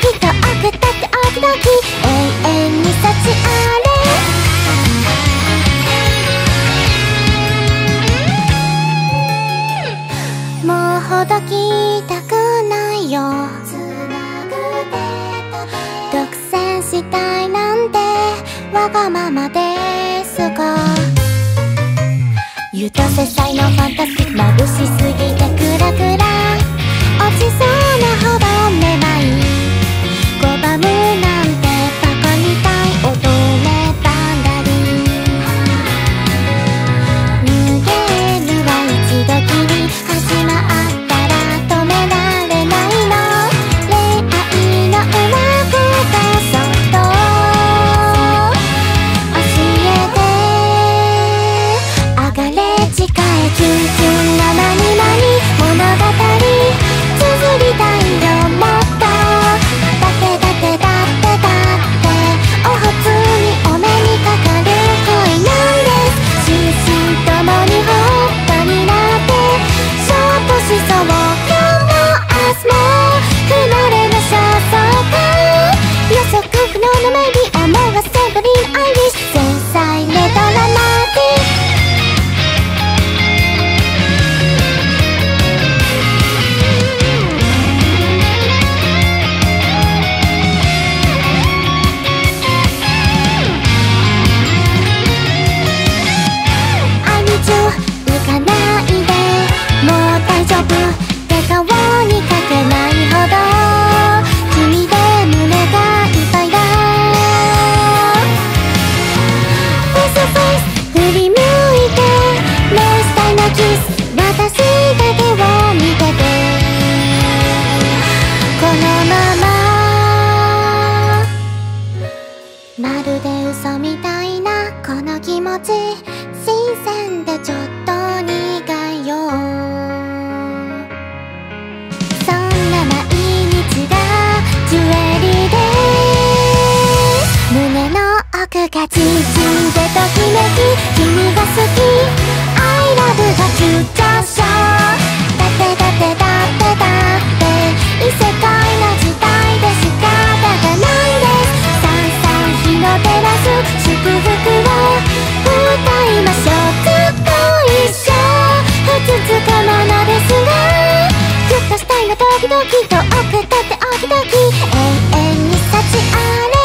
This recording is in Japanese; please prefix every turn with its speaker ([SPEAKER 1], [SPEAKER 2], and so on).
[SPEAKER 1] きっと飽きたって飽きたき永遠に幸あれ。ほど聞いたくないよ。独占したいなんてわがままですが。豊瀬祭のファンタスティック眩しすぎて暗く to まるで嘘みたいなこの気持ち。新鮮でちょっと苦いよ。そんな毎日がジュエリーで。胸の奥が縮んでときめき。君が好き。ドキドキと悪だってドキドキ永遠に幸ある